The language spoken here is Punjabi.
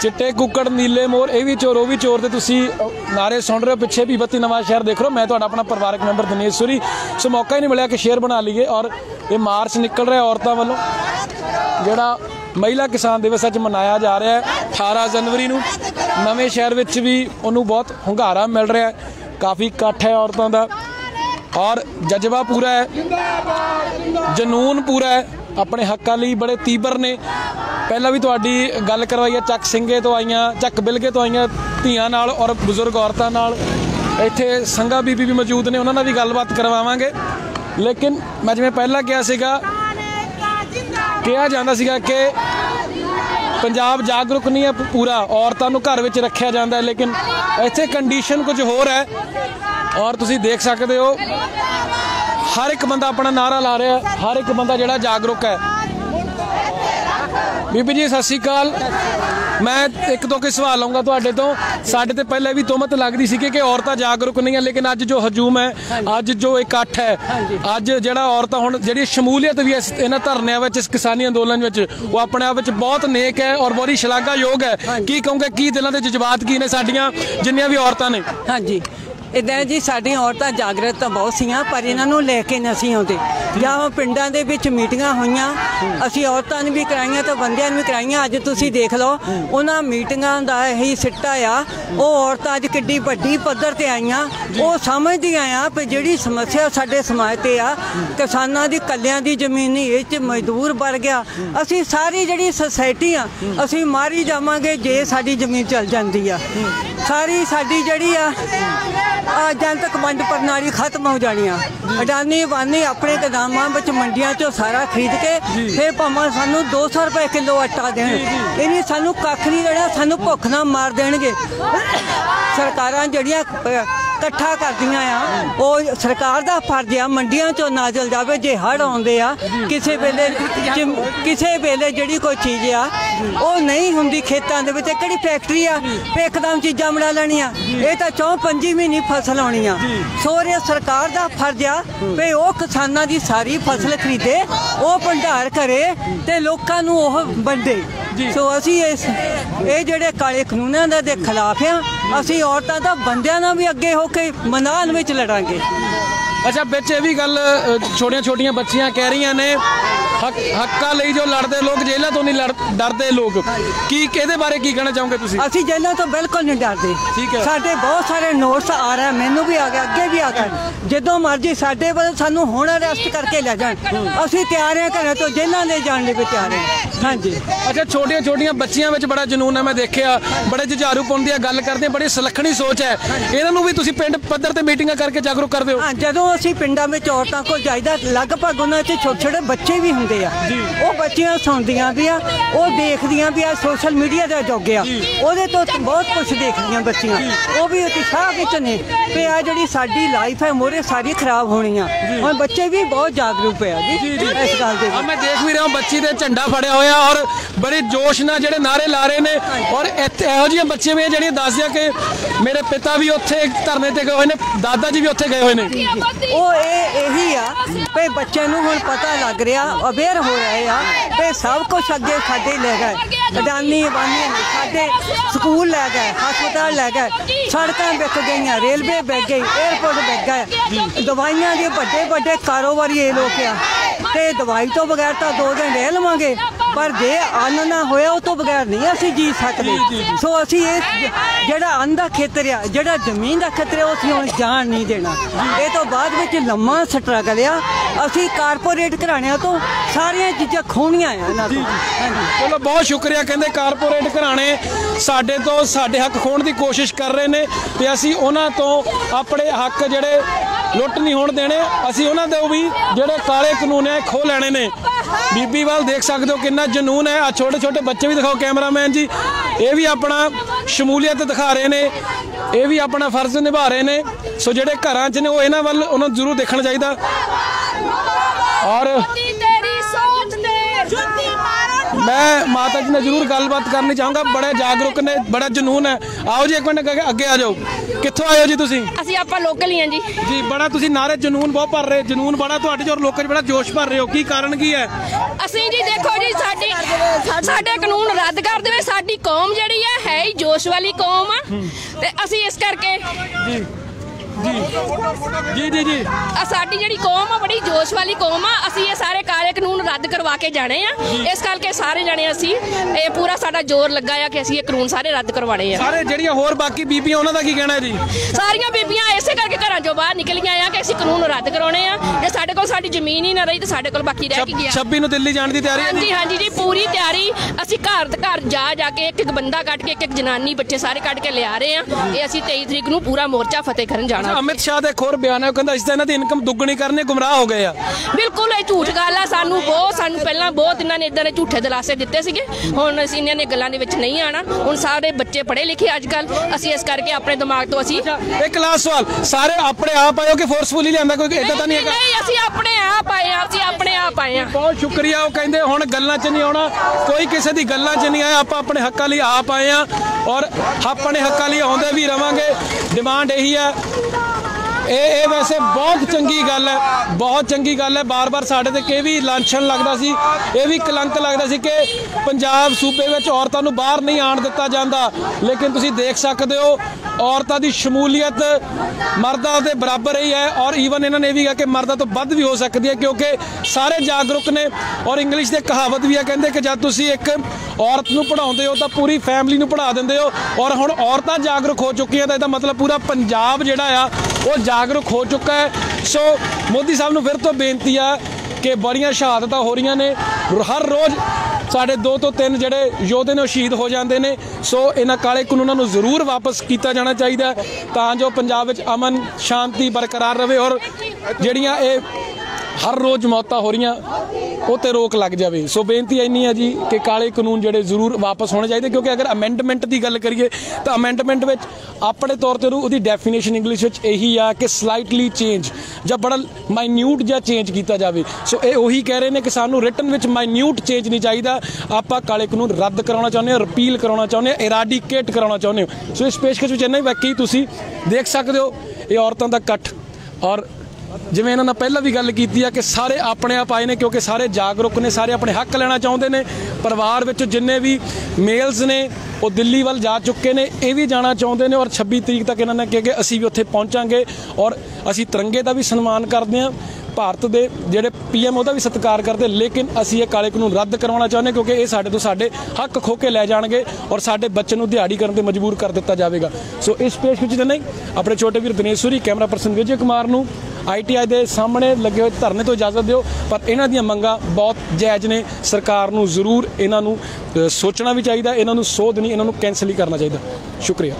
ਚਿੱਟੇ ਕੁੱਕੜ ਨੀਲੇ ਮੋਰ ਇਹ ਵੀ ਚੋਰ ਉਹ ਵੀ ਚੋਰ ਤੇ ਤੁਸੀਂ ਅ, ਨਾਰੇ ਸੁਣ ਰਹੇ ਹੋ ਪਿੱਛੇ ਵੀ ਬੱਤੀ ਨਵਾਂ ਸ਼ਹਿਰ ਦੇਖ ਰਹੇ ਮੈਂ ਤੁਹਾਡਾ ਆਪਣਾ ਪਰਿਵਾਰਕ ਮੈਂਬਰ ਦਿਨੇਸ਼ ਸੂਰੀ। ਸੋ ਮੌਕਾ ਹੀ ਨਹੀਂ ਮਿਲਿਆ ਕਿ ਸ਼ੇਅਰ ਬਣਾ ਲਈਏ ਔਰ ਇਹ ਮਾਰਚ ਨਿਕਲ ਰਿਹਾ ਔਰਤਾਂ ਵੱਲੋਂ। ਜਿਹੜਾ ਮਹਿਲਾ ਕਿਸਾਨ ਦਿਵਸ ਅੱਜ ਮਨਾਇਆ ਜਾ ਰਿਹਾ ਹੈ 18 ਜਨਵਰੀ ਨੂੰ। ਨਵੇਂ ਸ਼ਹਿਰ ਵਿੱਚ ਵੀ ਉਹਨੂੰ ਬਹੁਤ ਹੁੰਗਾਰਾ ਮਿਲ ਰਿਹਾ ਹੈ। ਕਾਫੀ ਇਕੱਠ ਹੈ ਔਰਤਾਂ ਦਾ। ਔਰ ਜਜ਼ਬਾ ਪੂਰਾ ਹੈ। ਜਨੂਨ ਪੂਰਾ ਹੈ। ਆਪਣੇ ਹੱਕਾਂ ਲਈ ਬੜੇ ਤੀਬਰ ਨੇ। ਪਹਿਲਾਂ ਵੀ ਤੁਹਾਡੀ ਗੱਲ ਕਰਵਾਈ ਹੈ ਚੱਕ ਸਿੰਘੇ ਤੋਂ ਆਈਆਂ, ਚੱਕ ਬਿਲਗੇ ਤੋਂ ਆਈਆਂ ਧੀਆਂ ਨਾਲ ਔਰ ਬਜ਼ੁਰਗ ਔਰਤਾਂ ਨਾਲ। ਇੱਥੇ ਸੰਗਾ ਬੀਬੀ ਵੀ ਮੌਜੂਦ ਨੇ, ਉਹਨਾਂ ਨਾਲ ਵੀ ਗੱਲਬਾਤ ਕਰਵਾਵਾਂਗੇ। ਲੇਕਿਨ ਮੈਂ ਜਿਵੇਂ ਪਹਿਲਾਂ ਕਿਹਾ ਸੀਗਾ, ਕਿਹਾ ਜਾਂਦਾ ਸੀਗਾ ਕਿ ਪੰਜਾਬ ਜਾਗਰੂਕ ਨਹੀਂ ਹੈ ਪੂਰਾ ਔਰਤਾਂ ਨੂੰ ਘਰ ਵਿੱਚ ਰੱਖਿਆ ਜਾਂਦਾ ਹੈ, ਲੇਕਿਨ ਇੱਥੇ ਕੰਡੀਸ਼ਨ ਕੁਝ ਹੋਰ ਹੈ। ਔਰ ਤੁਸੀਂ ਦੇਖ ਸਕਦੇ ਹੋ, ਹਰ ਇੱਕ ਬੰਦਾ ਆਪਣਾ ਨਾਰਾ ਲਾ ਰਿਹਾ, ਹਰ ਇੱਕ ਬੰਦਾ ਜਿਹੜਾ ਜਾਗਰੂਕ ਹੈ। ਬੀਬੀ ਜੀ, ਸਤਿ ਸ਼੍ਰੀ ਅਕਾਲ। ਮੈਂ ਇੱਕ ਦੋ ਕੇ ਸਵਾਲ ਲਾਉਂਗਾ ਤੁਹਾਡੇ ਤੋਂ। ਸਾਡੇ ਤੇ ਪਹਿਲਾਂ ਵੀ ਤੁਮਤ ਲੱਗਦੀ ਸੀ ਕਿ ਔਰਤਾਂ ਜਾਗਰੂਕ ਨਹੀਂ ਹੈ ਲੇਕਿਨ ਅੱਜ ਜੋ ਹਜੂਮ ਹੈ, ਅੱਜ ਜੋ ਇਕੱਠ ਹੈ, ਅੱਜ ਜਿਹੜਾ ਔਰਤਾਂ ਹੁਣ ਜਿਹੜੀ ਸ਼ਮੂਲੀਅਤ ਵੀ ਹੈ, ਇਸ- ਇਹਨਾਂ ਧਰਨਿਆਂ ਵਿੱਚ, ਇਸ ਕਿਸਾਨੀ ਅੰਦੋਲਨ ਵਿੱਚ, ਉਹ ਆਪਣੇ ਆਪ ਵਿੱਚ ਬਹੁਤ ਨੇਕ ਹੈ ਔਰ ਬੜੀ ਸ਼ਲਾਘਾਯੋਗ ਹੈ। ਕੀ ਕਹੋਗੇ, ਕੀ ਦਿਲਾਂ ਦੇ ਜਜ਼ਬਾਤ ਕੀ ਨੇ ਸਾਡੀਆਂ, ਜਿੰਨੀਆਂ ਵੀ ਔਰਤਾਂ ਨੇ? ਹਾਂਜੀ। ਇਦਾਂ ਜੀ ਸਾਡੀਆਂ ਔਰਤਾਂ ਜਾਗਰਤ ਤਾਂ ਬਹੁਤ ਸੀਆਂ, ਪਰ ਇਹਨਾਂ ਨੂੰ ਲੈ ਕੇ ਨਹੀਂ ਆਉਂਦੇ। ਜਾਂ ਪਿੰਡਾਂ ਦੇ ਵਿੱਚ ਮੀਟਿੰਗਾਂ ਹੋਈਆਂ, ਅਸੀਂ ਔਰਤਾਂ ਨੇ ਵੀ ਕਰਾਈਆਂ ਤਾਂ ਬੰਦਿਆਂ ਨੇ ਵੀ ਕਰਾਈਆਂ, ਅੱਜ ਤੁਸੀਂ ਦੇਖ ਲਓ, ਉਹਨਾਂ ਮੀਟਿੰਗਾਂ ਦਾ ਇਹੀ ਸਿੱਟਾ ਆ, ਉਹ ਔਰਤਾਂ ਅੱਜ ਕਿੱਡੀ ਵੱਡੀ ਪੱਧਰ ਤੇ ਆਈਆਂ, ਉਹ ਸਮਝਦੀਆਂ ਆ ਕਿ ਜਿਹੜੀ ਸਮੱਸਿਆ ਸਾਡੇ ਸਮਾਜ ਤੇ ਆ, ਕਿਸਾਨਾਂ ਦੀ, ਕੱਲਿਆਂ ਦੀ ਜ਼ਮੀਨ ਨਹੀਂ ਇਹ ਚ ਮਜ਼ਦੂਰ ਵਰ ਗਿਆ। ਅਸੀਂ ਸਾਰੀ ਜਿਹੜੀ ਸੁਸਾਇਟੀ ਆ, ਅਸੀਂ ਮਾਰੀ ਜਾਵਾਂਗੇ ਜੇ ਸਾਡੀ ਜ਼ਮੀਨ ਚੱਲ ਜਾਂਦੀ ਆ। ਸਾਰੀ ਸਾਡੀ ਜਿਹੜੀ ਆ ਜਨਤਕ ਵੰਡ ਪ੍ਰਣਾਲੀ ਖਤਮ ਹੋ ਜਾਣੀ ਆ। ਅਡਾਨੀ ਵਾਨੀ ਆਪਣੇ ਕਦਾਮਾਂ ਵਿੱਚ ਮੰਡੀਆਂ ਚੋਂ ਸਾਰਾ ਖਰੀਦ ਕੇ ਫੇਰ ਭਾਵੇਂ ਸਾਨੂੰ 200 ਰੁਪਏ ਕਿਲੋ ਆਟਾ ਦੇਣ ਇਹ ਨਹੀਂ ਸਾਨੂੰ ਕੱਖ ਨਹੀਂ ਦੇਣਾ ਸਾਨੂੰ ਭੁੱਖ ਨਾਲ ਮਾਰ ਦੇਣਗੇ। ਸਰਕਾਰਾਂ ਜਿਹੜੀਆਂ ਇਕੱਠਾ ਕਰਦੀਆਂ ਆ ਉਹ ਸਰਕਾਰ ਦਾ ਫਰਜ਼ ਆ ਮੰਡੀਆਂ ਚੋਂ ਨਾਜ਼ਲ ਜਾਵੇ ਜੇ ਹੜ ਆਉਂਦੇ ਆ ਕਿਸੇ ਵੇਲੇ ਕਿਸੇ ਵੇਲੇ ਜਿਹੜੀ ਕੋਈ ਚੀਜ਼ ਆ ਉਹ ਨਹੀਂ ਹੁੰਦੀ ਖੇਤਾਂ ਦੇ ਵਿੱਚ ਇਹ ਕਿਹੜੀ ਫੈਕਟਰੀ ਆ? ਇੱਕਦਮ ਚੀਜ਼ਾਂ ਬਣਾ ਲੈਣੀਆਂ। ਇਹ ਤਾਂ ਚੌਂ ਪੰਜੀ ਮਹੀਨੇ ਫਸਲ ਆਉਣੀ ਆ ਸੋ ਇਹ ਸਰਕਾਰ ਦਾ ਫਰਜ਼ ਆ ਵੀ ਉਹ ਕਿਸਾਨਾਂ ਦੀ ਸਾਰੀ ਫਸਲ ਖਰੀਦੇ ਉਹ ਭੰਡਾਰ ਕਰੇ ਤੇ ਲੋਕਾਂ ਨੂੰ ਉਹ ਵੰਡੇ। ਸੋ ਅਸੀਂ ਇਸ ਇਹ ਜਿਹੜੇ ਕਾਲੇ ਕਾਨੂੰਨਾਂ ਦਾ ਦੇ ਖਿਲਾਫ ਆ ਅਸੀਂ ਔਰਤਾਂ ਦਾ ਬੰਦਿਆਂ ਨਾਲ ਵੀ ਅੱਗੇ ਹੋ ਕੇ ਮੈਦਾਨ ਵਿੱਚ ਲੜਾਂਗੇ। ਅੱਛਾ ਵਿੱਚ ਇਹ ਵੀ ਗੱਲ ਛੋਟੀਆਂ ਛੋਟੀਆਂ ਬੱਚੀਆਂ ਕਹਿ ਰਹੀਆਂ ਨੇ ਹੱਕ- ਲਈ ਜੋ ਲੜਦੇ ਲੋਕ ਜੇਲ੍ਹਾਂ ਤੋਂ ਨਹੀਂ ਡਰਦੇ ਲੋਕ। ਕੀ ਇਹਦੇ ਬਾਰੇ ਕੀ ਕਹਿਣਾ ਚਾਹੋਗੇ ਤੁਸੀਂ? ਅਸੀਂ ਜੇਲ੍ਹਾਂ ਤੋਂ ਬਿਲਕੁਲ ਨਹੀਂ ਡਰਦੇ। ਠੀਕ ਹੈ। ਸਾਡੇ ਬਹੁਤ ਸਾਰੇ ਨੋਟਸ ਆ ਰਹੇ ਮੈਨੂੰ ਵੀ ਆ ਗਿਆ ਅੱਗੇ ਵੀ ਆ ਗਿਆ ਜਦੋਂ ਮਰਜ਼ੀ ਸਾਡੇ ਵੱਲ ਸਾਨੂੰ ਹੁਣ ਅਰੈਸਟ ਕਰਕੇ ਲੈ ਜਾਣ। ਅਸੀਂ ਤਿਆਰ ਹਾਂ ਘਰਾਂ ਤੋਂ ਜੇਲ੍ਹਾਂ ਦੇ ਜਾਣ ਲਈ ਤਿਆਰ ਹਾਂ। ਹਾਂਜੀ। ਅੱਛਾ ਛੋਟੀਆਂ ਛੋਟੀਆਂ ਬੱਚੀਆਂ ਵਿੱਚ ਬੜਾ ਜਨੂਨ ਹੈ ਮੈਂ ਦੇਖਿਆ। ਬੜੇ ਜੁਝਾਰੂਪਣ ਦੀ ਗੱਲ ਕਰਦੇ ਬੜੀ ਸੁਲੱਖਣੀ ਸੋਚ ਹੈ। ਇਹਨਾਂ ਨੂੰ ਵੀ ਤੁਸੀਂ ਪਿੰਡ ਪੱਧਰ ਤੇ ਮੀਟਿੰਗਾਂ ਕਰਕੇ ਜਾਗਰੂਕ ਕਰਦੇ ਹੋ ਹਾਂ ਜਦੋਂ ਅਸੀਂ ਪਿੰਡਾਂ ਵਿੱਚ ਔਰਤਾਂ ਕੋਲ ਜਾਈਦਾ ਲਗਭਗ ਉਹਨਾਂ 'ਚ ਛੋਟੇ ਛੋਟੇ ਬੱਚੇ ਵੀ ਹੁੰਦੇ ਆ। ਉਹ ਬੱਚੀਆਂ ਸੁਣਦੀਆਂ ਵੀ ਆ ਉਹ ਦੇਖਦੀਆਂ ਵੀ ਆ ਸੋਸ਼ਲ ਮੀਡੀਆ ਦਾ ਜੋਗੇ ਆ। ਉਹਦੇ ਤੋਂ ਬਹੁਤ ਕੁਝ ਦੇਖਦੀਆਂ ਬੱਚੀਆਂ। ਉਹ ਵੀ ਉਤਸ਼ਾਹ ਵਿੱਚ ਨੇ ਵੀ ਆ ਜਿਹੜੀ ਸਾਡੀ ਲਾਈਫ ਹੈ ਮੋਰੇ ਸਾਰੀ ਖਰਾਬ ਹੋਣੀ ਆ। ਹੁਣ ਬੱਚੇ ਵੀ ਬਹੁਤ ਜਾਗਰੂਕ ਆ ਜੀ ਇਸ ਗੱਲ ਦੇ ਆ ਮੈਂ ਦੇਖ ਵੀ ਰਿਹਾ ਹਾਂ ਬੱਚੀ ਦੇ ਝੰਡਾ ਫੜਿਆ ਹੋਇਆ ਔਰ ਬੜੇ ਜੋਸ਼ ਨਾਲ ਜਿਹੜੇ ਨਾਰੇ ਲਾ ਰਹੇ ਨੇ। ਔਰ ਇੱਥੇ ਇਹੋ ਜਿਹੀਆਂ ਬੱਚੀਆਂ ਵੀ ਆ ਜਿਹੜੀਆਂ ਦੱਸਦੀਆਂ ਕਿ ਮੇਰੇ ਪਿਤਾ ਵੀ ਉੱਥੇ ਧਰਨੇ ਤੇ ਗਏ ਹੋਏ ਨੇ ਦਾਦਾ ਜੀ ਵੀ ਉੱਥੇ ਗਏ ਹੋਏ ਨੇ। ਉਹ ਇਹ ਇਹੀ ਆ ਵੀ ਬੱਚਿਆਂ ਨੂੰ ਹੁਣ ਪਤਾ ਲੱਗ ਰਿਹਾ, ਅਵੇਅਰ ਹੋ ਰਹੇ ਆ ਵੀ ਸਭ ਕੁਝ ਅੱਗੇ ਸਾਡੇ ਲੈ ਗਏ, ਅਡਾਨੀ ਬਾਨੀ ਸਾਡੇ ਸਕੂਲ ਲੈ ਗਏ, ਹਸਪਤਾਲ ਲੈ ਗਏ, ਸੜਕਾਂ ਵਿਕ ਗਈਆਂ, ਰੇਲਵੇ ਵਿਕ ਗਈ 에어ਪੋਰਟ ਵਿਕ ਗਏ, ਦਵਾਈਆਂ ਦੇ ਵੱਡੇ ਵੱਡੇ ਕਾਰੋਬਾਰੀ ਇਹ ਲੋਕ ਆ। ਤੇ ਦਵਾਈ ਤੋਂ ਬਗੈਰ ਤਾਂ ਦੋ ਦਿਨ ਰਹਿ ਲਵਾਂਗੇ। ਪਰ ਜੇ ਅੰਨ ਨਾ ਹੋਇਆ ਉਹ ਤੋਂ ਬਗੈਰ ਨਹੀਂ ਅਸੀਂ ਜੀ ਸਕਦੇ। ਸੋ ਅਸੀਂ ਇਹ ਜਿਹੜਾ ਅੰਨ ਦਾ ਖੇਤਰ ਆ ਜਿਹੜਾ ਜ਼ਮੀਨ ਦਾ ਖੇਤਰ ਆ ਉਹ ਅਸੀਂ ਹੁਣ ਜਾਣ ਨਹੀਂ ਦੇਣਾ। ਇਹ ਤੋਂ ਬਾਅਦ ਵਿੱਚ ਲੰਮਾ ਸਟਰਗਲ ਆ। ਅਸੀਂ ਕਾਰਪੋਰੇਟ ਘਰਾਣਿਆਂ ਤੋਂ ਸਾਰੀਆਂ ਚੀਜ਼ਾਂ ਖੋਣੀਆਂ ਆ ਇਹਨਾਂ ਤੋਂ। ਹਾਂਜੀ। ਚਲੋ ਬਹੁਤ ਸ਼ੁਕਰੀਆ ਕਹਿੰਦੇ ਕਾਰਪੋਰੇਟ ਘਰਾਣੇ ਸਾਡੇ ਤੋਂ ਸਾਡੇ ਹੱਕ ਖੋਣ ਦੀ ਕੋਸ਼ਿਸ਼ ਕਰ ਰਹੇ ਨੇ ਤੇ ਅਸੀਂ ਉਹਨਾਂ ਤੋਂ ਆਪਣੇ ਹੱਕ ਜਿਹੜੇ ਲੁੱਟ ਨਹੀਂ ਹੋਣ ਦੇਣੇ। ਅਸੀਂ ਉਹਨਾਂ ਦੇ ਵੀ ਜਿਹੜੇ ਕਾਲੇ ਕਾਨੂੰਨ ਹੈ ਖੋ ਲੈਣੇ ਨੇ। ਬੀਬੀ ਵੱਲ ਦੇਖ ਸਕਦੇ ਹੋ ਕਿੰਨਾ ਜਨੂਨ ਹੈ। ਆ ਛੋਟੇ ਛੋਟੇ ਬੱਚੇ ਵੀ ਦਿਖਾਓ ਕੈਮਰਾਮੈਨ ਜੀ। ਇਹ ਵੀ ਆਪਣਾ ਸ਼ਮੂਲੀਅਤ ਦਿਖਾ ਰਹੇ ਨੇ। ਇਹ ਵੀ ਆਪਣਾ ਫਰਜ਼ ਨਿਭਾ ਰਹੇ ਨੇ। ਸੋ ਜਿਹੜੇ ਘਰਾਂ 'ਚ ਨੇ ਉਹ ਇਹਨਾਂ ਵੱਲ ਉਹਨਾਂ ਨੂੰ ਜ਼ਰੂਰ ਦੇਖਣਾ ਚਾਹੀਦਾ। ਔਰ ਮੈਂ ਮਾਤਾ ਜੀ ਨਾਲ ਜ਼ਰੂਰ ਗੱਲਬਾਤ ਕਰਨੀ ਚਾਹੂੰਗਾ। ਬੜੇ ਜਾਗਰੂਕ ਨੇ ਬੜਾ ਜਨੂਨ ਹੈ। ਆਓ ਜੀ ਇੱਕ ਮਿੰਟ ਅੱਗੇ- ਆ ਜਾਓ। ਕਿੱਥੋਂ ਆਏ ਹੋ ਜੀ ਤੁਸੀਂ? ਅਸੀਂ ਆਪਾਂ ਲੋਕਲ ਹੀ ਹਾਂ ਜੀ। ਜੀ ਬੜਾ ਤੁਸੀਂ ਨਾਰੇ ਜਨੂਨ ਬਹੁਤ ਭਰ ਰਹੇ ਜਨੂਨ ਬੜਾ ਤੁਹਾਡੇ ਚ ਔਰ ਲੋਕਾਂ 'ਚ ਬੜਾ ਜੋਸ਼ ਭਰ ਰਹੇ ਹੋ। ਕੀ ਕਾਰਨ ਕੀ ਹੈ? ਅਸੀਂ ਜੀ ਦੇਖੋ ਜੀ ਸਾਡੀ ਸਾਡੇ ਕਾਨੂੰਨ ਰੱਦ ਕਰ ਦੇਵੇ। ਸਾਡੀ ਕੌਮ ਜਿਹੜੀ ਹੈ ਹੈ ਹੀ ਜੋਸ਼ ਵਾਲੀ ਕੌਮ ਆ। ਤੇ ਅਸੀਂ ਇਸ ਕਰਕੇ ਜੀ। ਜੀ। ਜੀ ਜੀ ਜੀ। ਆ ਸਾਡੀ ਜਿਹੜੀ ਕੌਮ ਆ ਬੜੀ ਜੋਸ਼ ਵਾਲੀ ਕੌਮ ਆ। ਅਸੀਂ ਇਹ ਸਾਰੇ ਕਾਲੇ ਕਾਨੂੰਨ ਰੱਦ ਕਰਵਾ ਕੇ ਜਾਣੇ ਆ। ਇਸ ਕਰਕੇ ਸਾਰੇ ਜਣੇ ਅਸੀਂ ਇਹ ਪੂਰਾ ਸਾਡਾ ਜ਼ੋਰ ਲੱਗਾ ਆ ਕਿ ਅਸੀਂ ਇਹ ਕਾਨੂੰਨ ਸਾਰੇ ਰੱਦ ਕਰਵਾਣੇ ਆ। ਸਾਰੇ ਜਿਹੜੀਆਂ ਹੋਰ ਬਾਕੀ ਬੀਬੀਆਂ ਉਹਨਾਂ ਦਾ ਕੀ ਕਹਿਣਾ ਜੀ? ਸਾਰੀਆਂ ਬੀਬੀਆਂ ਇਸੇ ਕਰਕੇ ਘਰਾਂ ਚੋਂ ਬਾਹਰ ਨਿਕਲੀਆਂ ਆ ਕਿ ਅਸੀਂ ਕਾਨੂੰਨ ਰੱਦ ਕਰਾਉਣੇ ਆ। ਜੇ ਸਾਡੇ ਕੋਲ ਸਾਡੀ ਜ਼ਮੀਨ ਹੀ ਨਾ ਰਹੀ ਤਾਂ ਸਾਡੇ ਕੋਲ ਬਾਕੀ ਰਹਿ ਕੀ ਗਿਆ। 26 ਨੂੰ ਦਿੱਲੀ ਜਾਣ ਦੀ ਤਿਆਰੀ ਹੈ ਜੀ? ਹਾਂਜੀ ਹਾਂਜੀ ਜੀ ਪੂਰੀ ਤਿਆਰੀ। ਅਸੀਂ ਘਰ ਤੇ ਘਰ ਜਾ ਜਾ ਕੇ ਇੱਕ ਇੱਕ ਬੰਦਾ ਕੱਢ ਕੇ ਇੱਕ ਇੱਕ ਜਨਾਨੀ ਬੱਚੇ ਸਾਰੇ ਕੱਢ ਕੇ ਲਿਆ ਰਹੇ ਆ। ਇਹ ਅਸੀਂ 23 ਤਰੀਕ ਨੂੰ ਪੂਰਾ ਮੋਰਚਾ ਫਤਿਹ ਕਰਨ ਜਾਣਾ। ਅਮਿਤ ਸ਼ਾਹ ਦਾ ਇੱਕ ਹੋਰ ਬਿਆਨ ਹੈ ਉਹ ਕਹਿੰਦਾ ਅਸੀਂ ਤਾਂ ਇਹਨਾਂ ਦੀ ਇਨਕਮ ਦੁੱਗਣੀ ਕਰਨੇ ਗੁੰਮਰਾਹ ਹੋ ਗਏ ਆ। ਬਿਲਕੁਲ ਇਹ ਝੂਠ ਗੱਲ ਆ ਸਾਨੂੰ ਬਹੁਤ ਸਾਨੂੰ ਪਹਿਲਾਂ ਬਹੁਤ ਇਹਨਾਂ ਨੇ ਇਦਾਂ ਦੇ ਝੂਠੇ ਦਿਲਾਸੇ ਦਿੱਤੇ ਸੀਗੇ। ਹੁਣ ਅਸੀਂ ਇਹਨਾਂ ਨੇ ਗੱਲਾਂ ਦੇ ਵਿੱਚ ਨਹੀਂ ਆਣਾ ਹੁਣ ਸਾਰੇ ਬੱਚੇ ਪੜ੍ਹੇ ਲਿਖੇ ਅੱਜ ਕੱਲ ਅਸੀਂ ਇਸ ਕਰਕੇ ਆਪਣੇ ਦਿਮਾਗ ਤੋਂ ਅਸੀਂ ਇੱਕ ਲਾਸਟ ਸਵਾਲ। ਸਾਰੇ ਆਪਣੇ ਆਪ ਆਇਓ ਕਿ ਫੋਰਸਫੁਲੀ ਲਿਆਂਦਾ? ਕੋਈ ਇਦਾਂ ਤਾਂ ਨਹੀਂ ਹੈਗਾ? ਨਹੀਂ ਅਸੀਂ ਆਪਣੇ ਆਪ ਆਏ ਆ ਅਸੀਂ ਆਪਣੇ ਆਪ ਆਏ ਆ। ਬਹੁਤ ਸ਼ੁਕਰੀਆ ਉਹ ਕਹਿੰਦੇ ਹੁਣ ਗੱਲਾਂ 'ਚ ਨਹੀਂ ਆਉਣਾ। ਕੋਈ ਕਿਸੇ ਦੀ ਗੱਲਾਂ 'ਚ ਨਹੀਂ ਆਇਆ। ਆਪਾਂ ਆਪਣੇ ਹੱਕਾਂ ਲਈ ਆਪ ਆਏ ਆ ਔਰ ਆਪਣੇ ਹੱਕਾਂ ਲਈ ਆਉਂਦੇ ਵੀ ਰਵਾਂਗੇ। ਡਿਮਾਂਡ ਇਹੀ ਹੈ ਇਹ ਇਹ ਵੈਸੇ ਬਹੁਤ ਚੰਗੀ ਗੱਲ ਹੈ, ਬਹੁਤ ਚੰਗੀ ਗੱਲ ਹੈ। ਬਾਰ-ਬਾਰ ਸਾਡੇ ਤੇ ਕਿ ਵੀ ਲਾਂਛਣ ਲੱਗਦਾ ਸੀ, ਇਹ ਵੀ ਕਲੰਕ ਲੱਗਦਾ ਸੀ ਕਿ ਪੰਜਾਬ ਸੂਬੇ ਵਿੱਚ ਔਰਤਾਂ ਨੂੰ ਬਾਹਰ ਨਹੀਂ ਆਣ ਦਿੱਤਾ ਜਾਂਦਾ। ਲੇਕਿਨ ਤੁਸੀਂ ਦੇਖ ਸਕਦੇ ਹੋ, ਔਰਤਾਂ ਦੀ ਸ਼ਮੂਲੀਅਤ ਮਰਦਾਂ ਦੇ ਬਰਾਬਰ ਹੀ ਹੈ ਔਰ ਈਵਨ ਇਹਨਾਂ ਨੇ ਇਹ ਵੀ ਕਿਹਾ ਕਿ ਮਰਦਾਂ ਤੋਂ ਵੱਧ ਵੀ ਹੋ ਸਕਦੀ ਹੈ, ਕਿਉਂਕਿ ਸਾਰੇ ਜਾਗਰੂਕ ਨੇ ਔਰ ਇੰਗਲਿਸ਼ ਦੇ ਕਹਾਵਤ ਵੀ ਹੈ ਕਹਿੰਦੇ ਕਿ ਜਦ ਤੁਸੀਂ ਇੱਕ ਔਰਤ ਨੂੰ ਪੜਾਉਂਦੇ ਹੋ ਤਾਂ ਪੂਰੀ ਫੈਮਿਲੀ ਨੂੰ ਪੜਾ ਦਿੰਦੇ ਹੋ ਔਰ ਹੁਣ ਔਰਤਾਂ ਜਾਗਰੂਕ ਹੋ ਚੁੱਕੀਆਂ ਤਾਂ ਇਹਦਾ ਮਤਲਬ ਪੂਰਾ ਪੰਜਾਬ ਜਿਹੜਾ ਆ ਉਹ ਜਾਗਰੂਕ ਹੋ ਚੁੱਕਾ ਹੈ। ਸੋ ਮੋਦੀ ਸਾਹਿਬ ਨੂੰ ਫਿਰ ਤੋਂ ਬੇਨਤੀ ਆ ਕਿ ਬੜੀਆਂ ਸ਼ਹਾਦਤਾਂ ਹੋ ਰਹੀਆਂ ਨੇ। ਹਰ ਰੋਜ਼ ਸਾਡੇ ਦੋ ਤੋਂ ਤਿੰਨ ਜਿਹੜੇ ਯੋਧੇ ਨੇ ਉਹ ਸ਼ਹੀਦ ਹੋ ਜਾਂਦੇ ਨੇ। ਸੋ ਇਹਨਾਂ ਕਾਲੇ ਕਾਨੂੰਨਾਂ ਨੂੰ ਜ਼ਰੂਰ ਵਾਪਸ ਕੀਤਾ ਜਾਣਾ ਚਾਹੀਦਾ ਤਾਂ ਜੋ ਪੰਜਾਬ ਵਿੱਚ ਅਮਨ, ਸ਼ਾਂਤੀ, ਬਰਕਰਾਰ ਰਵੇ ਔਰ ਜਿਹੜੀਆਂ ਇਹ ਹਰ ਰੋਜ਼ ਮੌਤਾਂ ਹੋ ਰਹੀਆਂ ਉਹ ਤੇ ਰੋਕ ਲੱਗ ਜਾਵੇ। ਸੋ ਬੇਨਤੀ ਇੰਨੀ ਹੈ ਜੀ ਕਿ ਕਾਲੇ ਕਾਨੂੰਨ ਜਿਹੜੇ ਜ਼ਰੂਰ ਵਾਪਸ ਹੋਣੇ ਚਾਹੀਦੇ, ਕਿਉਂਕਿ ਅਗਰ ਅਮੈਂਡਮੈਂਟ ਦੀ ਗੱਲ ਕਰੀਏ, ਤਾਂ ਅਮੈਂਡਮੈਂਟ ਵਿੱਚ ਆਪਣੇ ਤੌਰ ਤੇ ਉਹਦੀ ਡੈਫੀਨੇਸ਼ਨ ਇੰਗਲਿਸ਼ ਵਿੱਚ ਇਹੀ ਆ ਕਿ ਸਲਾਈਟਲੀ ਚੇਂਜ ਜਾਂ ਬੜਾ ਮਾਈਨਿਊਟ ਜਾਂ ਚੇਂਜ ਕੀਤਾ ਜਾਵੇ। ਸੋ ਇਹ ਉਹੀ ਕਹਿ ਰਹੇ ਨੇ ਕਿ ਸਾਨੂੰ ਰਿਟਨ ਵਿੱਚ ਮਾਈਨਿਊਟ ਚੇਂਜ ਨਹੀਂ ਚਾਹੀਦਾ। ਆਪਾਂ ਕਾਲੇ ਕਾਨੂੰਨ ਰੱਦ ਕਰਾਉਣਾ ਚਾਹੁੰਦੇ ਹਾਂ ਰਿਪੀਲ ਕਰਾਉਣਾ ਚਾਹੁੰਦੇ ਹਾਂ ਇਰਾਡੀਕੇਟ ਕਰਾਉਣਾ ਚਾਹੁੰਦੇ ਹੋ। ਸੋ ਇਸ ਪੇਸ਼ਕਸ਼ ਵਿੱਚ ਇੰਨਾ ਹੀ ਵਾਕਈ ਤੁਸੀਂ ਦੇਖ ਸਕਦੇ ਹੋ, ਇਹ ਔਰਤਾਂ ਦਾ ਇਕੱਠ ਔਰ ਜਿਵੇਂ ਇਹਨਾਂ ਨਾਲ ਪਹਿਲਾਂ ਵੀ ਗੱਲ ਕੀਤੀ ਆ ਕਿ ਸਾਰੇ ਆਪਣੇ ਆਪ ਆਏ ਨੇ ਕਿਉਂਕਿ ਸਾਰੇ ਜਾਗਰੂਕ ਨੇ, ਸਾਰੇ ਆਪਣੇ ਹੱਕ ਲੈਣਾ ਚਾਹੁੰਦੇ ਨੇ। ਪਰਿਵਾਰ ਵਿੱਚ ਜਿੰਨੇ ਵੀ ਮੇਲਸ ਨੇ, ਉਹ ਦਿੱਲੀ ਵੱਲ ਜਾ ਚੁੱਕੇ ਨੇ, ਇਹ ਵੀ ਜਾਣਾ ਚਾਹੁੰਦੇ ਨੇ ਔਰ 26 ਤਰੀਕ ਤੱਕ ਇਹਨਾਂ ਨੇ ਕਿਹਾ ਕਿ ਅਸੀਂ ਵੀ ਉੱਥੇ ਪਹੁੰਚਾਂਗੇ ਔਰ ਅਸੀਂ ਤਿਰੰਗੇ ਦਾ ਵੀ ਸਨਮਾਨ ਕਰਦੇ ਹਾਂ। ਭਾਰਤ ਦੇ ਜਿਹੜੇ ਪੀਐਮ ਉਹਦਾ ਵੀ ਸਤਿਕਾਰ ਕਰਦੇ। ਲੇਕਿਨ ਅਸੀਂ ਇਹ ਕਾਲੇ ਕਾਨੂੰਨ ਰੱਦ ਕਰਵਾਉਣਾ ਚਾਹੁੰਦੇ ਕਿਉਂਕਿ ਇਹ ਸਾਡੇ ਤੋਂ ਸਾਡੇ ਹੱਕ ਖੋ ਕੇ ਲੈ ਜਾਣਗੇ ਔਰ ਸਾਡੇ ਬੱਚੇ ਨੂੰ ਦਿਹਾੜੀ ਕਰਨ ਤੇ ਮਜਬੂਰ ਕਰ ਦਿੱਤਾ ਜਾਵੇਗਾ। ਸੋ ਇਸ ਪੇਸ਼ ਵਿੱਚ ਤਾਂ ਨਹੀਂ, ਆਪਣੇ ਛੋਟੇ ਵੀਰ ਦਿਨੇਸ਼ ਸੂਰੀ, ਕੈਮਰਾ ਪਰਸਨ ਵਿਜੇ ਕੁਮਾਰ ਨੂੰ ਆਈਟੀਆਈ ਦੇ ਸਾਹਮਣੇ ਲੱਗੇ ਹੋਏ ਧਰਨੇ ਤੋਂ ਇਜਾਜ਼ਤ ਦਿਓ, ਪਰ ਇਹਨਾਂ ਦੀਆਂ ਮੰਗਾਂ ਬਹੁਤ ਜਾਇਜ਼ ਨੇ। ਸਰਕਾਰ ਨੂੰ ਜ਼ਰੂਰ ਇਹਨਾਂ ਨੂੰ ਸੋਚਣਾ ਵੀ ਚਾਹੀਦਾ, ਇਹਨਾਂ ਨੂੰ ਸੋਧ ਨਹੀਂ, ਇਹਨਾਂ ਨੂੰ ਕੈਂਸਲ ਹੀ ਕਰਨਾ ਚਾਹੀਦਾ। ਸ਼ੁਕਰੀਆ।